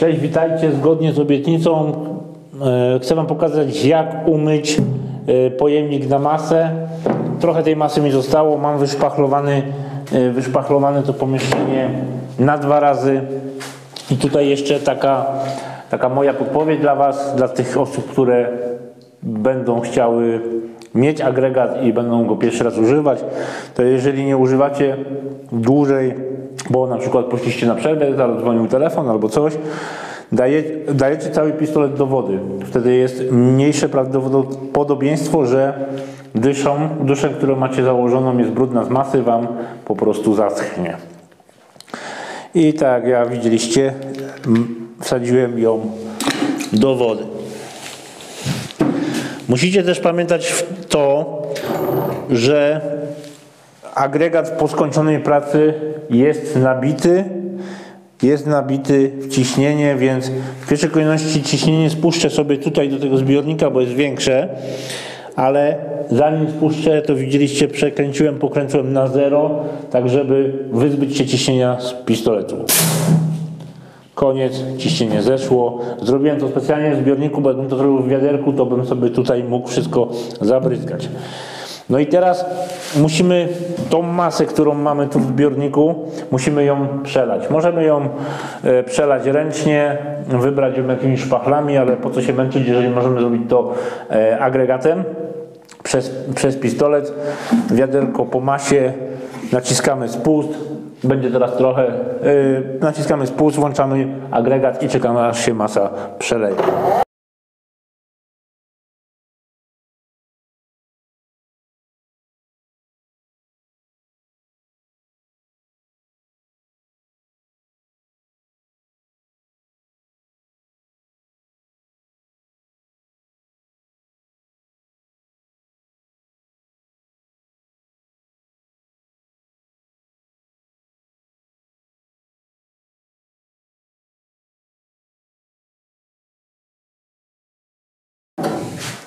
Cześć, witajcie. Zgodnie z obietnicą e, chcę Wam pokazać jak umyć e, pojemnik na masę. Trochę tej masy mi zostało. Mam wyszpachlowany, e, wyszpachlowane to pomieszczenie na dwa razy. I tutaj jeszcze taka, taka moja podpowiedź dla Was, dla tych osób, które będą chciały mieć agregat i będą go pierwszy raz używać, to jeżeli nie używacie dłużej, bo na przykład poszliście na przerwę, zadzwonił telefon albo coś, daje, dajecie cały pistolet do wody. Wtedy jest mniejsze prawdopodobieństwo, że dyszą, duszę, którą macie założoną jest brudna z masy, Wam po prostu zaschnie. I tak jak widzieliście, wsadziłem ją do wody. Musicie też pamiętać to, że agregat po skończonej pracy jest nabity, jest nabity w ciśnienie, więc w pierwszej kolejności ciśnienie spuszczę sobie tutaj do tego zbiornika, bo jest większe, ale zanim spuszczę, to widzieliście, przekręciłem, pokręciłem na zero, tak żeby wyzbyć się ciśnienia z pistoletu. Koniec, ciśnienie zeszło. Zrobiłem to specjalnie w zbiorniku, bo jakbym to zrobił w wiaderku, to bym sobie tutaj mógł wszystko zabryzgać. No i teraz musimy tą masę, którą mamy tu w zbiorniku, musimy ją przelać. Możemy ją e, przelać ręcznie, wybrać ją jakimiś szpachlami, ale po co się męczyć, jeżeli możemy zrobić to e, agregatem przez, przez pistolet. Wiaderko po masie, naciskamy spust, będzie teraz trochę, yy, naciskamy spust, włączamy agregat i czekamy aż się masa przeleje.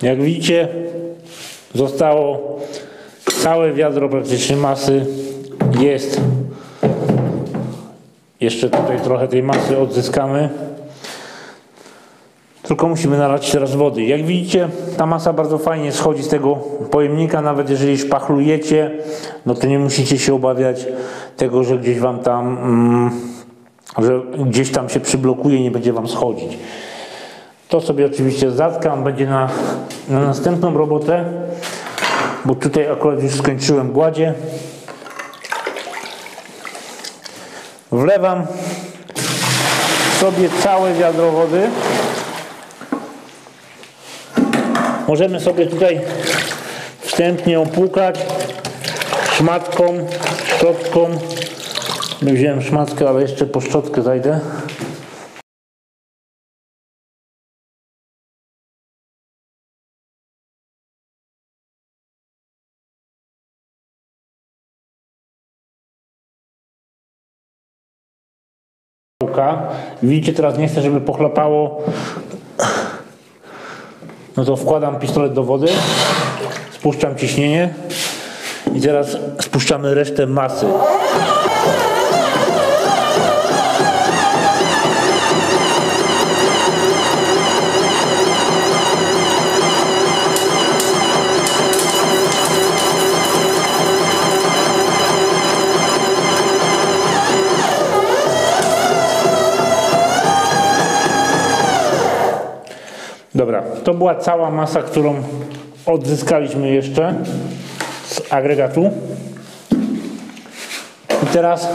Jak widzicie, zostało całe wiadro praktycznie masy. Jest. Jeszcze tutaj trochę tej masy odzyskamy. Tylko musimy nalać teraz wody. Jak widzicie, ta masa bardzo fajnie schodzi z tego pojemnika. Nawet jeżeli szpachlujecie, no to nie musicie się obawiać tego, że gdzieś wam tam, mm, że gdzieś tam się przyblokuje i nie będzie wam schodzić. To sobie oczywiście zatkam, będzie na, na następną robotę, bo tutaj akurat już skończyłem gładzie. Wlewam sobie całe wiadro wody. Możemy sobie tutaj wstępnie opłukać szmatką, szczotką. Wziąłem szmatkę, ale jeszcze po szczotkę zajdę. Widzicie, teraz nie chcę, żeby pochlapało. No to wkładam pistolet do wody, spuszczam ciśnienie i teraz spuszczamy resztę masy. To była cała masa, którą odzyskaliśmy jeszcze z agregatu. I teraz,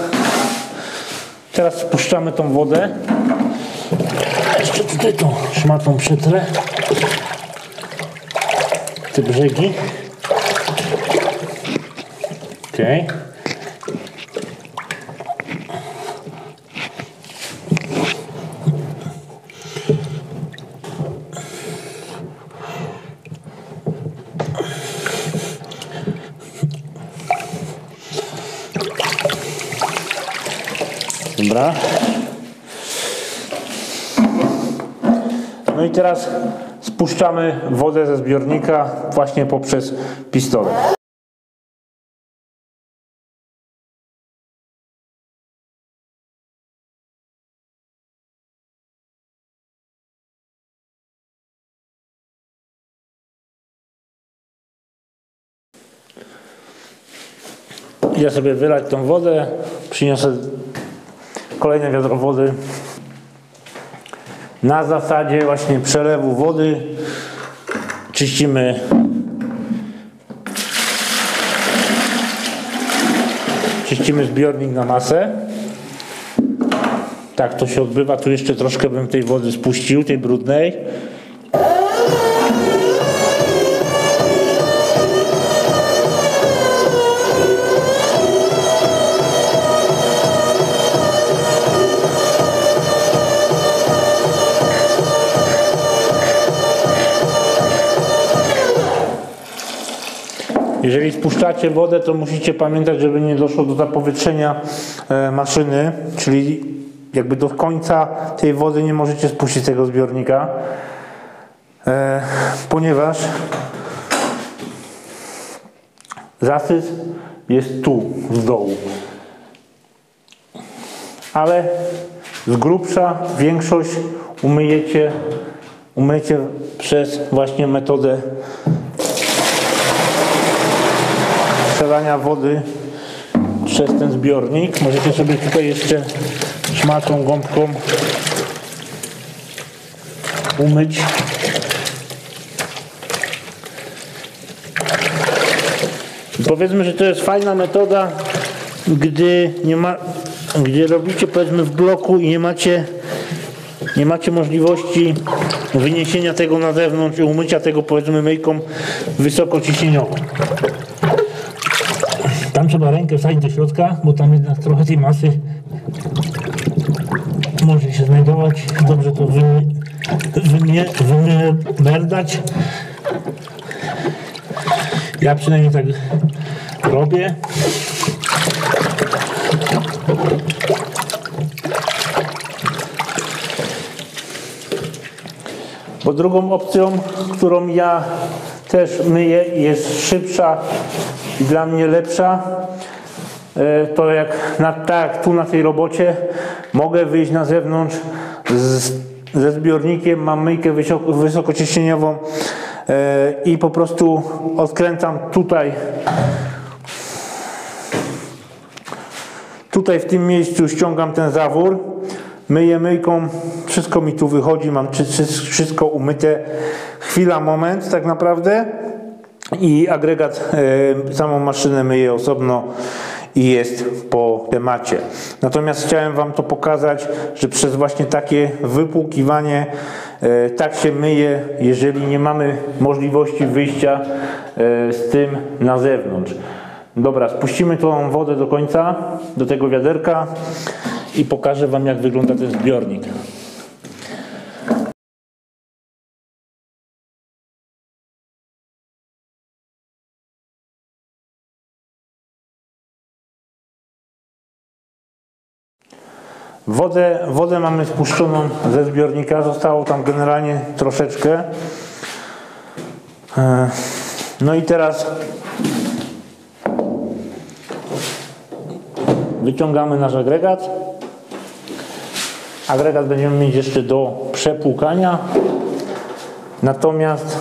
teraz spuszczamy tą wodę. Jeszcze tutaj tą szmatą przetrę te brzegi. Okay. Dobra. No i teraz spuszczamy wodę ze zbiornika właśnie poprzez pistolet. Ja sobie wylać tą wodę, przyniosę kolejne wiadro wody. Na zasadzie właśnie przelewu wody czyścimy czyścimy zbiornik na masę. Tak to się odbywa. Tu jeszcze troszkę bym tej wody spuścił, tej brudnej. Jeżeli spuszczacie wodę, to musicie pamiętać, żeby nie doszło do zapowietrzenia e, maszyny, czyli jakby do końca tej wody nie możecie spuścić tego zbiornika, e, ponieważ zasyp jest tu, z dołu. Ale z grubsza większość umyjecie, umyjecie przez właśnie metodę przelania wody przez ten zbiornik. Możecie sobie tutaj jeszcze szmatą, gąbką umyć. Powiedzmy, że to jest fajna metoda, gdy nie ma, gdy robicie powiedzmy w bloku i nie macie nie macie możliwości wyniesienia tego na zewnątrz i umycia tego powiedzmy myjką wysokociśnieniową. Trzeba rękę wsadzić do środka, bo tam jednak trochę tej masy może się znajdować. Dobrze to wymerdać. Ja przynajmniej tak robię. Bo drugą opcją, którą ja też myję, jest szybsza i dla mnie lepsza, e, to jak na, tak tu na tej robocie mogę wyjść na zewnątrz z, ze zbiornikiem, mam myjkę wysoko, wysokociśnieniową e, i po prostu odkręcam tutaj. Tutaj w tym miejscu ściągam ten zawór myję myjką, wszystko mi tu wychodzi, mam wszystko umyte chwila, moment tak naprawdę i agregat, e, samą maszynę myję osobno i jest po temacie. Natomiast chciałem Wam to pokazać, że przez właśnie takie wypłukiwanie e, tak się myje, jeżeli nie mamy możliwości wyjścia e, z tym na zewnątrz. Dobra, spuścimy tą wodę do końca, do tego wiaderka i pokażę Wam jak wygląda ten zbiornik. Wodę, wodę mamy spuszczoną ze zbiornika, zostało tam generalnie troszeczkę. E, no i teraz wyciągamy nasz agregat. Agregat będziemy mieć jeszcze do przepłukania. Natomiast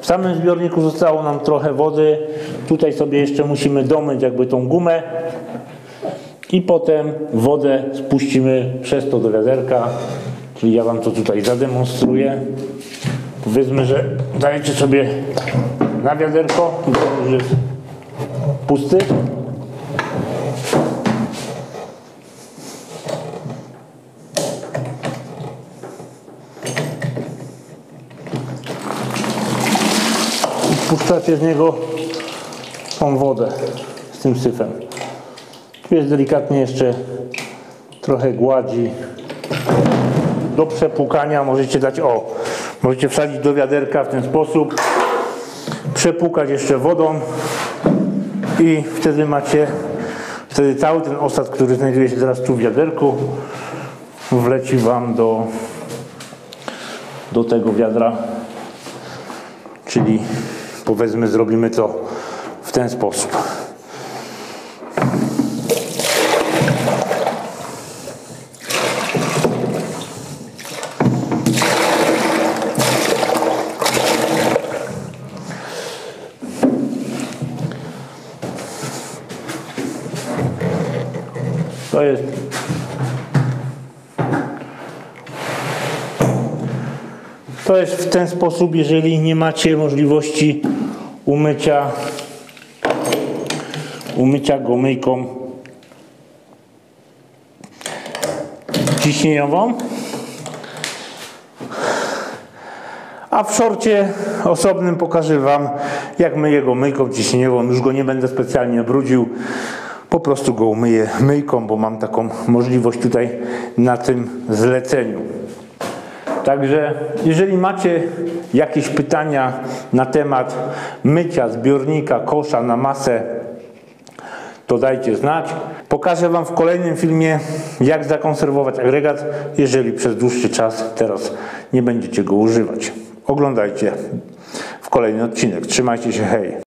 w samym zbiorniku zostało nam trochę wody. Tutaj sobie jeszcze musimy domyć jakby tą gumę i potem wodę spuścimy przez to do wiaderka, czyli ja Wam to tutaj zademonstruję. Powiedzmy, że dajecie sobie na wiaderko, bo już jest pusty. I wpuszczacie z niego tą wodę z tym syfem. Jest delikatnie jeszcze trochę gładzi. Do przepłukania możecie dać, o, możecie wsadzić do wiaderka w ten sposób, przepłukać jeszcze wodą i wtedy macie, wtedy cały ten osad, który znajduje się teraz tu w wiaderku, wleci Wam do, do tego wiadra, czyli powiedzmy zrobimy to w ten sposób. To jest To jest w ten sposób, jeżeli nie macie możliwości umycia umycia go myjką ciśnieniową. A w szorcie osobnym pokażę Wam, jak myję go myjką ciśnieniową. Już go nie będę specjalnie brudził. Po prostu go umyję myjką, bo mam taką możliwość tutaj na tym zleceniu. Także jeżeli macie jakieś pytania na temat mycia zbiornika kosza na masę, to dajcie znać. Pokażę Wam w kolejnym filmie, jak zakonserwować agregat, jeżeli przez dłuższy czas teraz nie będziecie go używać. Oglądajcie w kolejny odcinek. Trzymajcie się, hej!